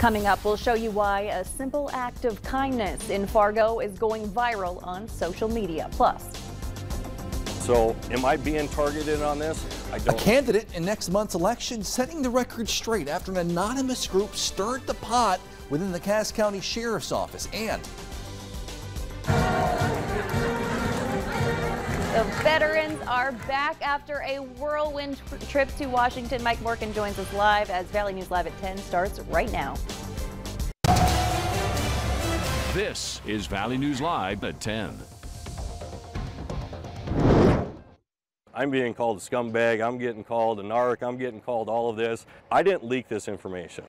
Coming up, we'll show you why a simple act of kindness in Fargo is going viral on social media. Plus, so am I being targeted on this? A candidate in next month's election setting the record straight after an anonymous group stirred the pot within the Cass County Sheriff's Office. And the veterans are back after a whirlwind trip to Washington. Mike Morgan joins us live as Valley News Live at 10 starts right now. This is Valley News Live at 10. I'm being called a scumbag, I'm getting called a narc, I'm getting called all of this. I didn't leak this information.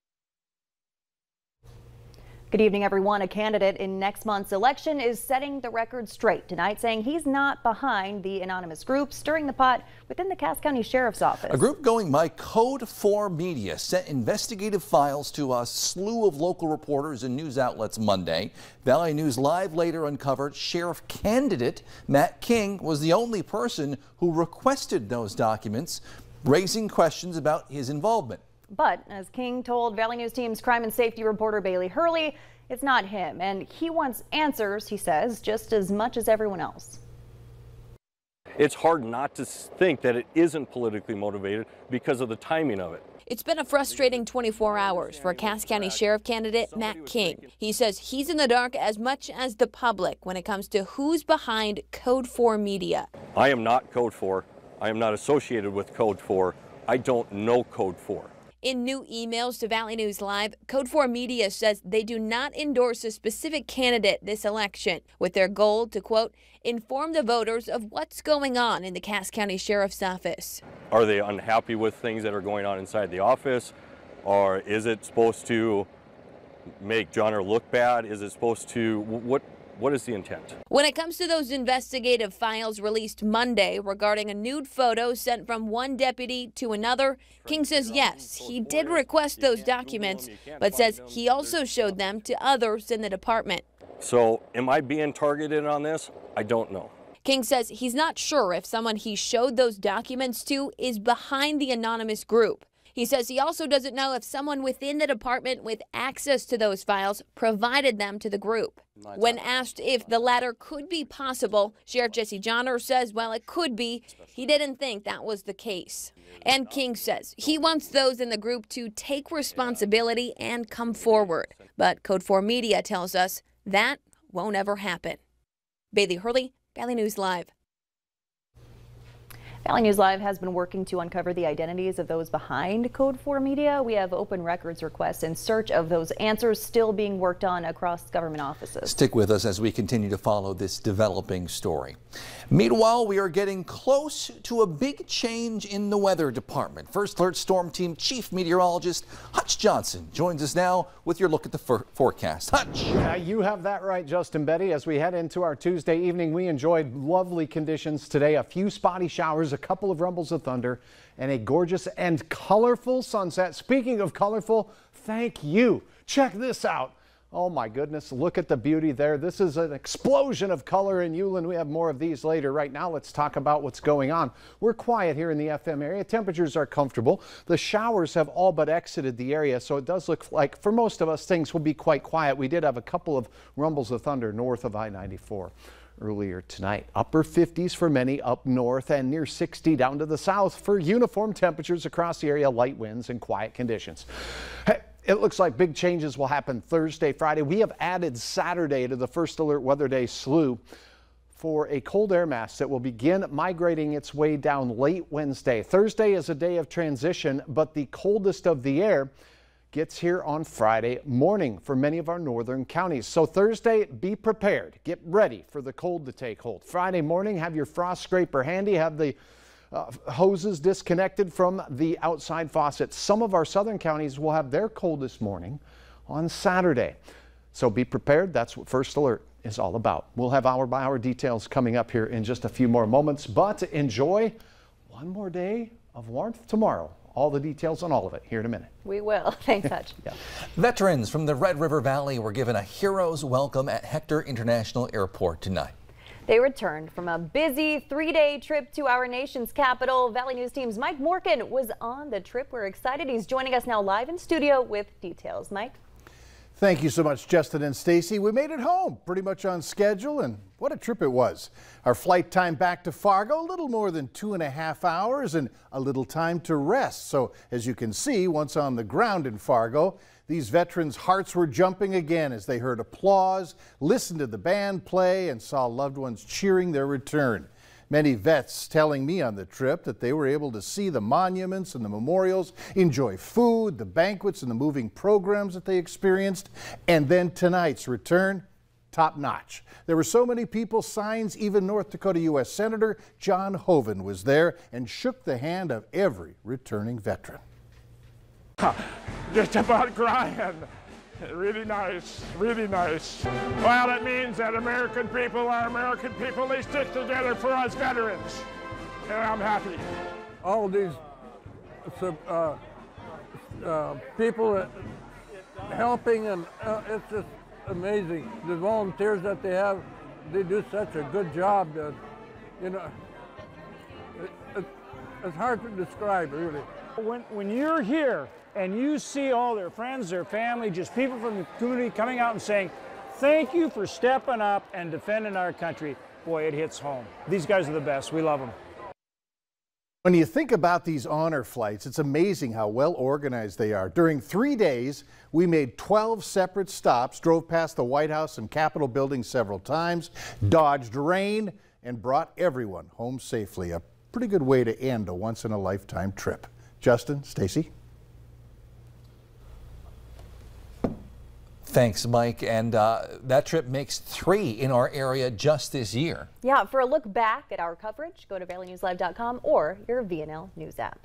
Good evening, everyone. A candidate in next month's election is setting the record straight tonight, saying he's not behind the anonymous group stirring the pot within the Cass County Sheriff's Office. A group going by Code 4 Media sent investigative files to a slew of local reporters and news outlets Monday. Valley News Live later uncovered sheriff candidate Matt King was the only person who requested those documents, raising questions about his involvement. But as King told Valley News Team's crime and safety reporter Bailey Hurley, it's not him. And he wants answers, he says, just as much as everyone else. It's hard not to think that it isn't politically motivated because of the timing of it. It's been a frustrating 24 hours for Cass County Sheriff candidate Matt King. He says he's in the dark as much as the public when it comes to who's behind Code 4 Media. I am not Code 4. I am not associated with Code 4. I don't know Code 4. In new emails to Valley News Live, Code 4 Media says they do not endorse a specific candidate this election, with their goal to, quote, inform the voters of what's going on in the Cass County Sheriff's Office. Are they unhappy with things that are going on inside the office? Or is it supposed to make John look bad? Is it supposed to, what, what is the intent? When it comes to those investigative files released Monday regarding a nude photo sent from one deputy to another, King says yes, he did request those documents, but says he also showed them to others in the department. So, am I being targeted on this? I don't know. King says he's not sure if someone he showed those documents to is behind the anonymous group. He says he also doesn't know if someone within the department with access to those files provided them to the group. When asked if the latter could be possible, Sheriff Jesse Jahner says, well, it could be. He didn't think that was the case. And King says he wants those in the group to take responsibility and come forward. But Code 4 Media tells us that won't ever happen. Bailey Hurley, Valley News Live. Valley News Live has been working to uncover the identities of those behind Code 4 Media. We have open records requests in search of those answers still being worked on across government offices. Stick with us as we continue to follow this developing story. Meanwhile, we are getting close to a big change in the weather department. First Alert Storm Team Chief Meteorologist Hutch Johnson joins us now with your look at the forecast. Hutch. Yeah, you have that right, Justin Betti. As we head into our Tuesday evening, we enjoyed lovely conditions today. A few spotty showers a couple of rumbles of thunder, and a gorgeous and colorful sunset. Speaking of colorful, thank you. Check this out. Oh my goodness, look at the beauty there. This is an explosion of color in Ulen. We have more of these later. Right now, let's talk about what's going on. We're quiet here in the FM area. Temperatures are comfortable. The showers have all but exited the area, so it does look like for most of us things will be quite quiet. We did have a couple of rumbles of thunder north of I-94 earlier tonight. Upper 50s for many up north and near 60 down to the south for uniform temperatures across the area, light winds and quiet conditions. It looks like big changes will happen Thursday, Friday. We have added Saturday to the first alert weather day slew for a cold air mass that will begin migrating its way down late Wednesday. Thursday is a day of transition, but the coldest of the air gets here on Friday morning for many of our northern counties. So Thursday, be prepared. Get ready for the cold to take hold. Friday morning, have your frost scraper handy. Have the uh, hoses disconnected from the outside faucets. Some of our southern counties will have their coldest morning on Saturday. So be prepared. That's what First Alert is all about. We'll have hour by hour details coming up here in just a few more moments, but enjoy one more day of warmth tomorrow all the details on all of it here in a minute. We will. Thanks, Hutch. yeah. Veterans from the Red River Valley were given a hero's welcome at Hector International Airport tonight. They returned from a busy three-day trip to our nation's capital. Valley News Team's Mike Morgan was on the trip. We're excited. He's joining us now live in studio with details. Mike? Thank you so much, Justin and Stacy. We made it home pretty much on schedule, and what a trip it was. Our flight time back to Fargo, a little more than two and a half hours and a little time to rest. So, as you can see, once on the ground in Fargo, these veterans' hearts were jumping again as they heard applause, listened to the band play, and saw loved ones cheering their return. Many vets telling me on the trip that they were able to see the monuments and the memorials, enjoy food, the banquets, and the moving programs that they experienced. And then tonight's return, top notch. There were so many people, signs, even North Dakota U.S. Senator John Hoeven was there and shook the hand of every returning veteran. Just about crying. Really nice, really nice. Well, it means that American people are American people. They stick together for us veterans. And I'm happy. All these uh, uh, people helping, and uh, it's just amazing. The volunteers that they have, they do such a good job that, you know, it, it, it's hard to describe, really. When, when you're here, and you see all their friends, their family, just people from the community coming out and saying, thank you for stepping up and defending our country. Boy, it hits home. These guys are the best. We love them. When you think about these honor flights, it's amazing how well organized they are. During three days, we made 12 separate stops, drove past the White House and Capitol buildings several times, dodged rain, and brought everyone home safely. A pretty good way to end a once in a lifetime trip. Justin, Stacy? Thanks, Mike. And uh, that trip makes three in our area just this year. Yeah, for a look back at our coverage, go to valleynewslive.com or your VNL News app.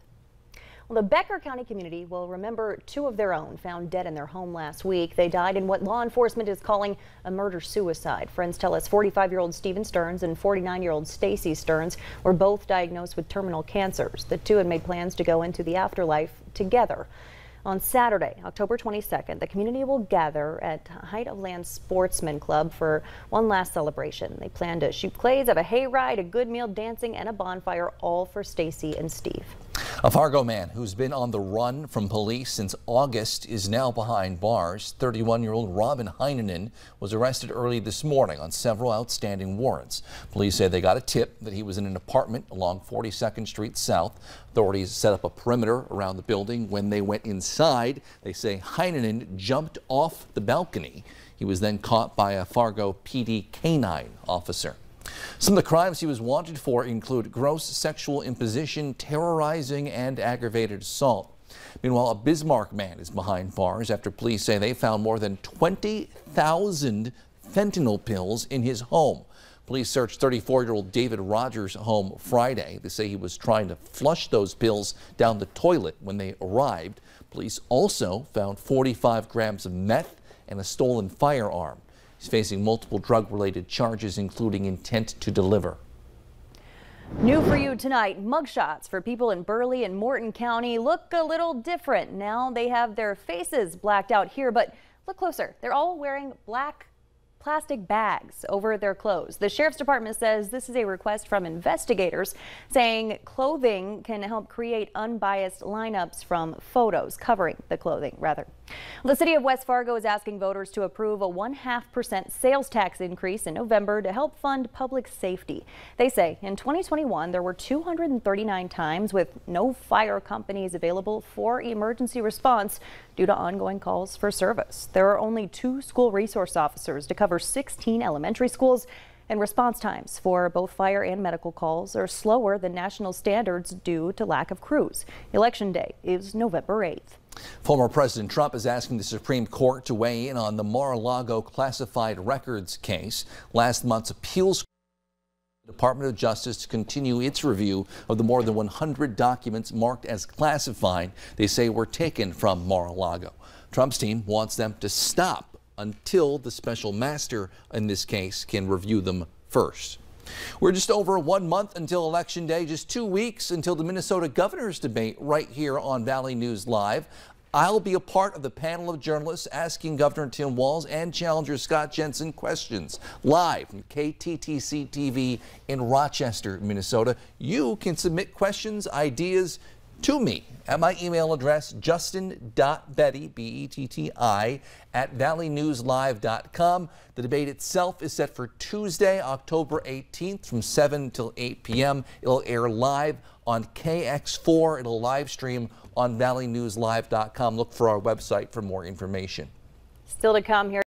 Well, the Becker County community will remember two of their own found dead in their home last week. They died in what law enforcement is calling a murder-suicide. Friends tell us 45-year-old Stephen Stearns and 49-year-old Stacy Stearns were both diagnosed with terminal cancers. The two had made plans to go into the afterlife together. On Saturday, October 22nd, the community will gather at Height of Land Sportsman Club for one last celebration. They plan to shoot clays, have a hayride, a good meal, dancing, and a bonfire, all for Stacy and Steve. A Fargo man who's been on the run from police since August is now behind bars. 31-year-old Robin Heinonen was arrested early this morning on several outstanding warrants. Police say they got a tip that he was in an apartment along 42nd Street South. Authorities set up a perimeter around the building. When they went inside, they say Heinonen jumped off the balcony. He was then caught by a Fargo PD canine officer. Some of the crimes he was wanted for include gross sexual imposition, terrorizing, and aggravated assault. Meanwhile, a Bismarck man is behind bars after police say they found more than 20,000 fentanyl pills in his home. Police searched 34-year-old David Rogers' home Friday. They say he was trying to flush those pills down the toilet when they arrived. Police also found 45 grams of meth and a stolen firearm. He's facing multiple drug-related charges, including intent to deliver. New for you tonight, mugshots for people in Burleigh and Morton County look a little different. Now they have their faces blacked out here, but look closer. They're all wearing black plastic bags over their clothes. The Sheriff's Department says this is a request from investigators saying clothing can help create unbiased lineups from photos covering the clothing rather. The city of West Fargo is asking voters to approve a one-half percent sales tax increase in November to help fund public safety. They say in 2021 there were 239 times with no fire companies available for emergency response due to ongoing calls for service. There are only two school resource officers to cover 16 elementary schools and response times for both fire and medical calls are slower than national standards due to lack of crews. Election day is November 8th. Former President Trump is asking the Supreme Court to weigh in on the Mar-a-Lago classified records case. Last month's appeals Department of Justice to continue its review of the more than 100 documents marked as classified they say were taken from Mar-a-Lago. Trump's team wants them to stop until the special master in this case can review them first. We're just over one month until Election Day, just two weeks until the Minnesota governor's debate right here on Valley News Live. I'll be a part of the panel of journalists asking Governor Tim Walz and challenger Scott Jensen questions live from KTTC TV in Rochester, Minnesota. You can submit questions, ideas, to me at my email address, justin.betti, B-E-T-T-I, at valleynewslive.com. The debate itself is set for Tuesday, October 18th from 7 till 8 p.m. It'll air live on KX4. It'll live stream on valleynewslive.com. Look for our website for more information. Still to come here.